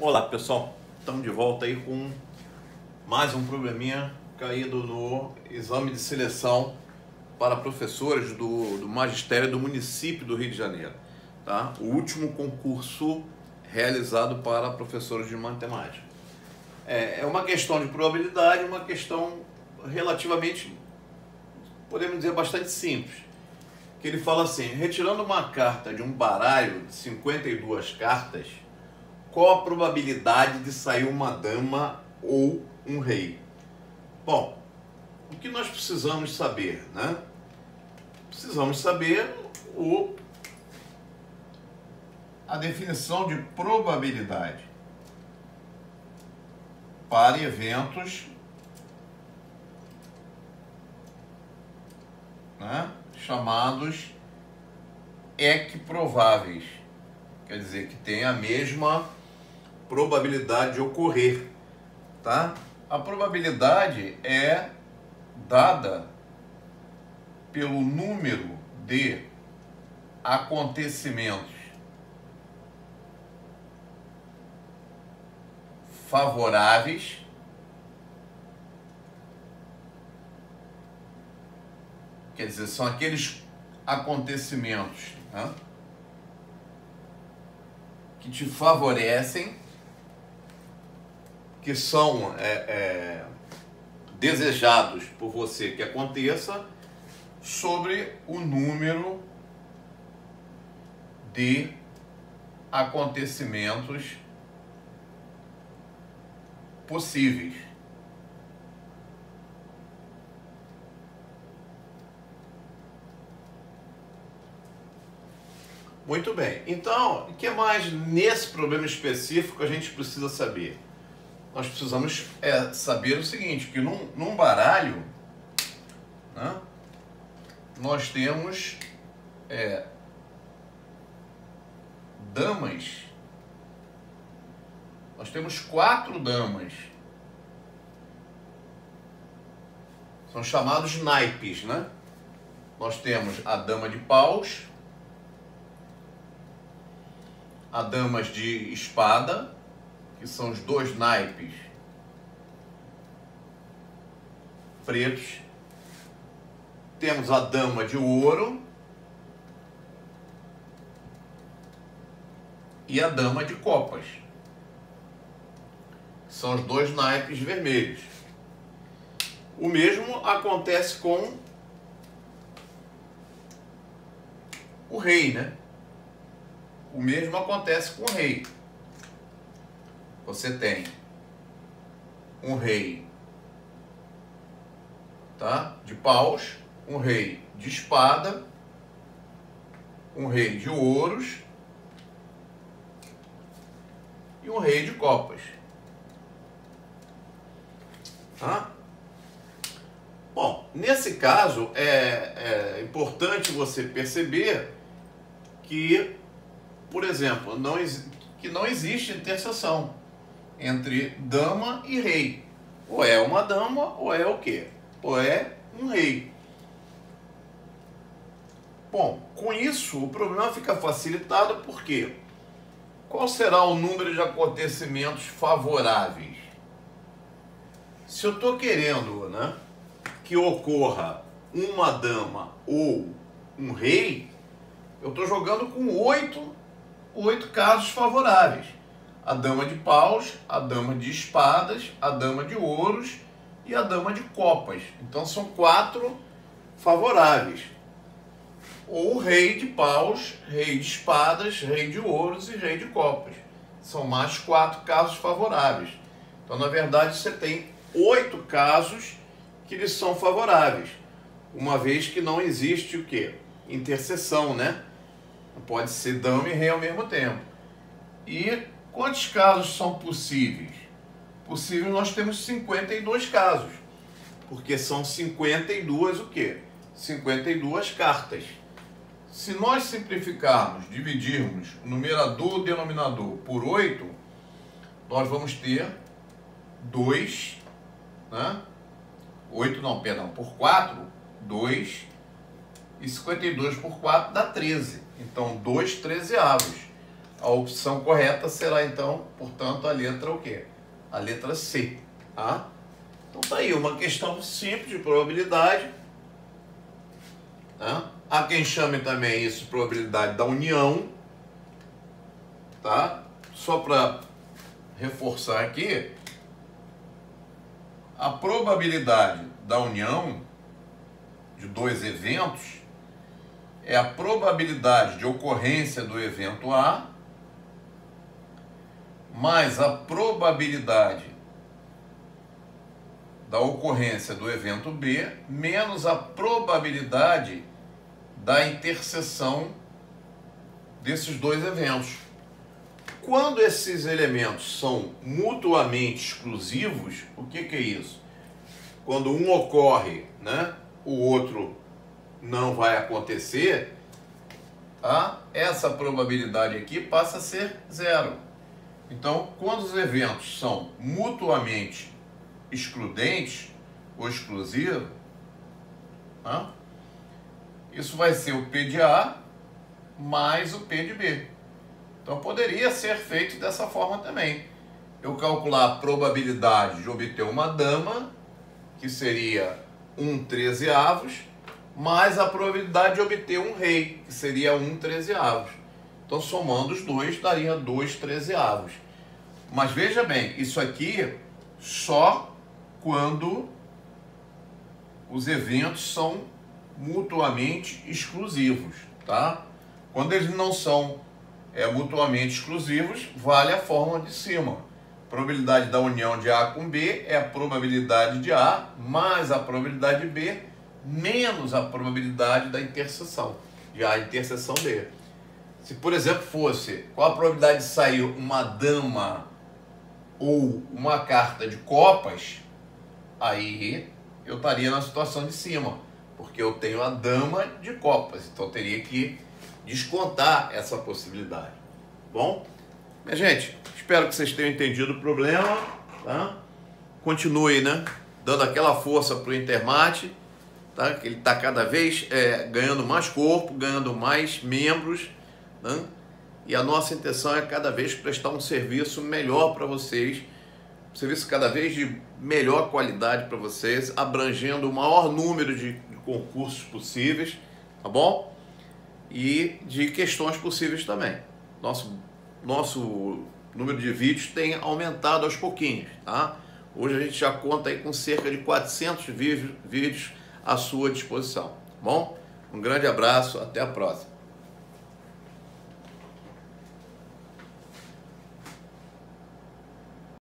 Olá pessoal, estamos de volta aí com mais um probleminha caído no exame de seleção para professores do, do magistério do município do Rio de Janeiro. Tá? O último concurso realizado para professores de matemática. É, é uma questão de probabilidade, uma questão relativamente, podemos dizer, bastante simples. Que ele fala assim, retirando uma carta de um baralho de 52 cartas, qual a probabilidade de sair uma dama ou um rei? Bom, o que nós precisamos saber, né? Precisamos saber o a definição de probabilidade para eventos né, chamados equiprováveis, quer dizer que tem a mesma probabilidade de ocorrer, tá? A probabilidade é dada pelo número de acontecimentos favoráveis quer dizer, são aqueles acontecimentos né, que te favorecem que são é, é, desejados por você que aconteça sobre o número de acontecimentos possíveis. Muito bem. Então, o que mais nesse problema específico a gente precisa saber? Nós precisamos é, saber o seguinte, que num, num baralho né, nós temos é, damas, nós temos quatro damas, são chamados naipes, né? Nós temos a dama de paus, a damas de espada, que são os dois naipes pretos. Temos a dama de ouro e a dama de copas. São os dois naipes vermelhos. O mesmo acontece com o rei, né? O mesmo acontece com o rei você tem um rei tá? de paus, um rei de espada, um rei de ouros e um rei de copas. Tá? Bom, nesse caso é, é importante você perceber que, por exemplo, não, que não existe interseção entre dama e rei. Ou é uma dama, ou é o quê? Ou é um rei. Bom, com isso o problema fica facilitado porque qual será o número de acontecimentos favoráveis? Se eu estou querendo né, que ocorra uma dama ou um rei, eu estou jogando com oito, oito casos favoráveis a dama de paus, a dama de espadas, a dama de ouros e a dama de copas. Então são quatro favoráveis. Ou rei de paus, rei de espadas, rei de ouros e rei de copas. São mais quatro casos favoráveis. Então, na verdade, você tem oito casos que lhes são favoráveis, uma vez que não existe o que? Interseção, né? Não pode ser dama e rei ao mesmo tempo. E Quantos casos são possíveis? Possível nós temos 52 casos, porque são 52 o quê? 52 cartas. Se nós simplificarmos, dividirmos o numerador e o denominador por 8, nós vamos ter 2, né? 8 não, perdão, por 4, 2, e 52 por 4 dá 13. Então, 2 trezeavos. A opção correta será então, portanto, a letra o quê? A letra C, tá? Então tá aí uma questão simples de probabilidade. Tá? Há quem chame também isso de probabilidade da união, tá? Só para reforçar aqui, a probabilidade da união de dois eventos é a probabilidade de ocorrência do evento A mais a probabilidade da ocorrência do evento B menos a probabilidade da interseção desses dois eventos. Quando esses elementos são mutuamente exclusivos, o que, que é isso? Quando um ocorre, né, o outro não vai acontecer, tá? essa probabilidade aqui passa a ser zero. Então, quando os eventos são mutuamente excludentes ou exclusivos, tá? isso vai ser o P de A mais o P de B. Então poderia ser feito dessa forma também. Eu calcular a probabilidade de obter uma dama, que seria um trezeavos, mais a probabilidade de obter um rei, que seria um trezeavos. Então somando os dois daria dois trezeavos. Mas veja bem, isso aqui só quando os eventos são mutuamente exclusivos, tá? Quando eles não são é, mutuamente exclusivos, vale a fórmula de cima. Probabilidade da união de A com B é a probabilidade de A mais a probabilidade de B menos a probabilidade da interseção, de A interseção B. Se, por exemplo, fosse qual a probabilidade de sair uma dama ou uma carta de copas, aí eu estaria na situação de cima, porque eu tenho a dama de copas, então teria que descontar essa possibilidade. Bom, minha gente, espero que vocês tenham entendido o problema. Tá? Continue, né? Dando aquela força para o Intermate, tá? que ele está cada vez é, ganhando mais corpo, ganhando mais membros. Né? E a nossa intenção é cada vez prestar um serviço melhor para vocês, um serviço cada vez de melhor qualidade para vocês, abrangendo o maior número de concursos possíveis, tá bom? e de questões possíveis também. Nosso, nosso número de vídeos tem aumentado aos pouquinhos, tá? Hoje a gente já conta aí com cerca de 400 vídeos, à sua disposição, tá bom? Um grande abraço, até a próxima.